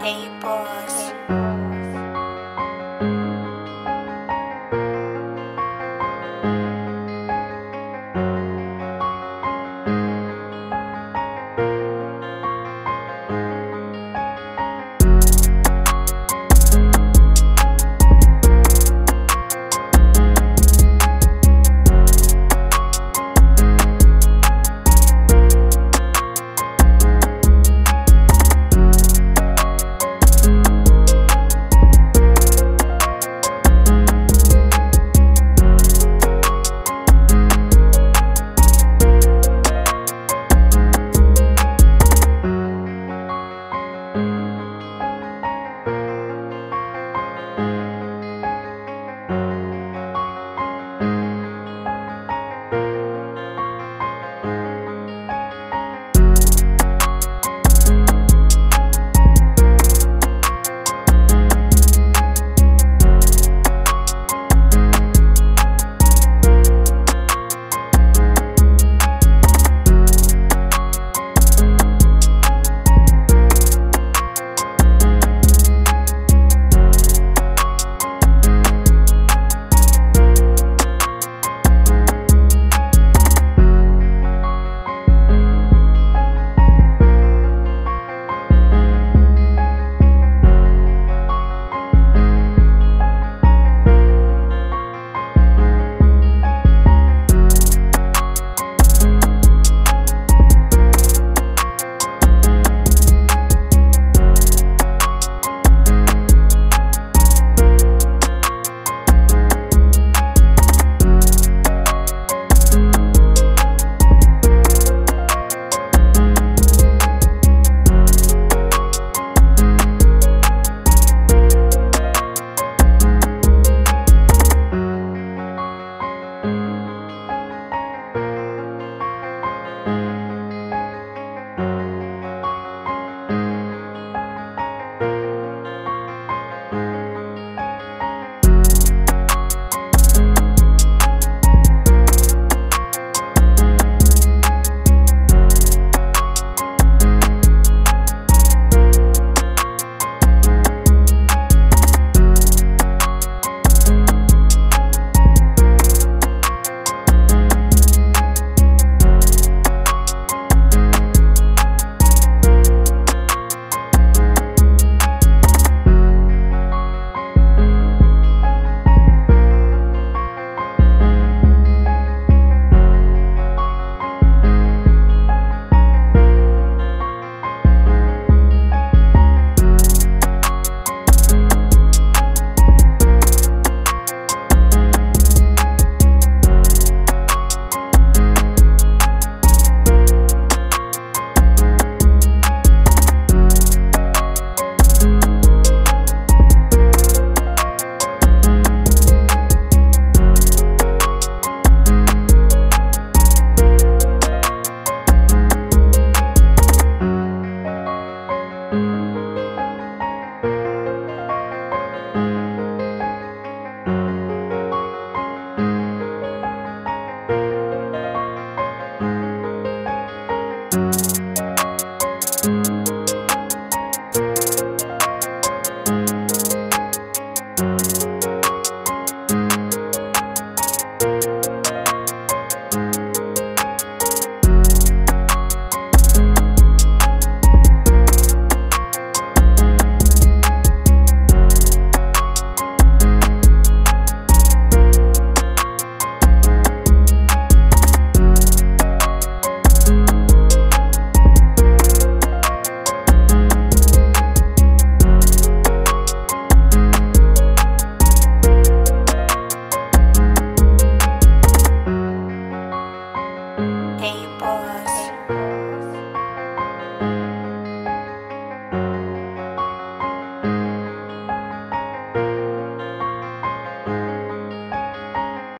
papers.